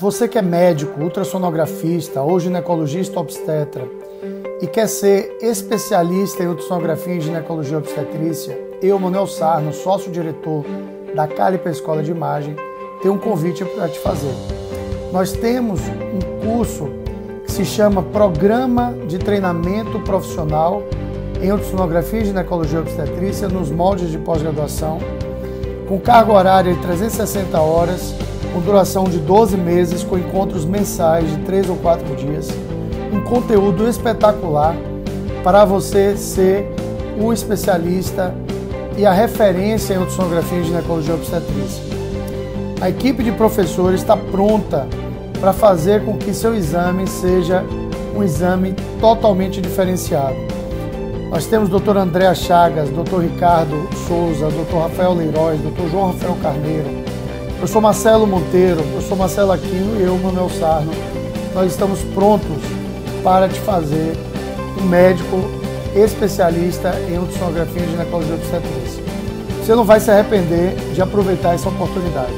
Você que é médico, ultrassonografista ou ginecologista obstetra e quer ser especialista em ultrassonografia e ginecologia obstetrícia, eu, Manuel Sarno, sócio-diretor da Calipa Escola de Imagem, tenho um convite para te fazer. Nós temos um curso que se chama Programa de Treinamento Profissional em Ultrassonografia e Ginecologia Obstetrícia nos moldes de pós-graduação, com carga horária de 360 horas, com duração de 12 meses, com encontros mensais de 3 ou 4 dias, um conteúdo espetacular para você ser o especialista e a referência em ultrassonografia e ginecologia obstetrícia. A equipe de professores está pronta para fazer com que seu exame seja um exame totalmente diferenciado. Nós temos Dr. André Chagas, Dr. Ricardo Souza, Dr. Rafael Leiroz, Dr. João Rafael Carneiro, eu sou Marcelo Monteiro, eu sou Marcelo Aquino e eu, Manuel Sarno. Nós estamos prontos para te fazer um médico especialista em ultrassonografia e ginecologia obstetrícia. Você não vai se arrepender de aproveitar essa oportunidade.